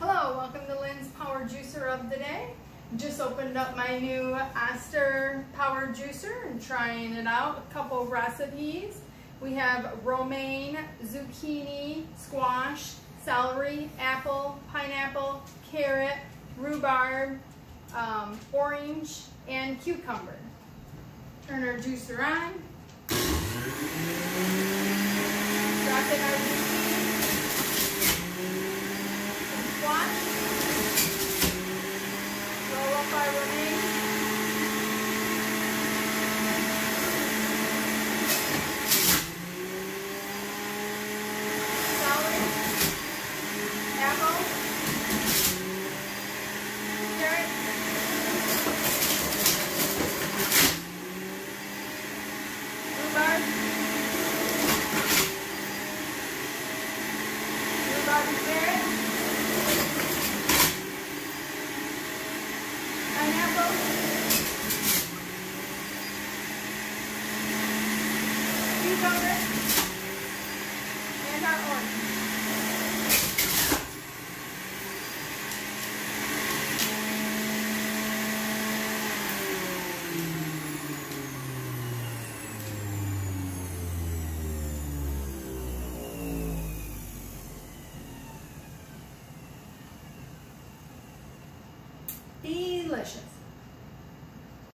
Hello, welcome to Lyn's Power Juicer of the Day. Just opened up my new Oster Power Juicer and trying it out. A couple recipes. We have romaine, zucchini, squash, celery, apple, pineapple, carrot, rhubarb, um, orange, and cucumber. Turn our juicer on. Drop in our zucchini. Some squash. Roll up our romaine. Celery. Apple. Carrot. Rhubarb. Rhubarb and carrot. Pineapple. Delicious.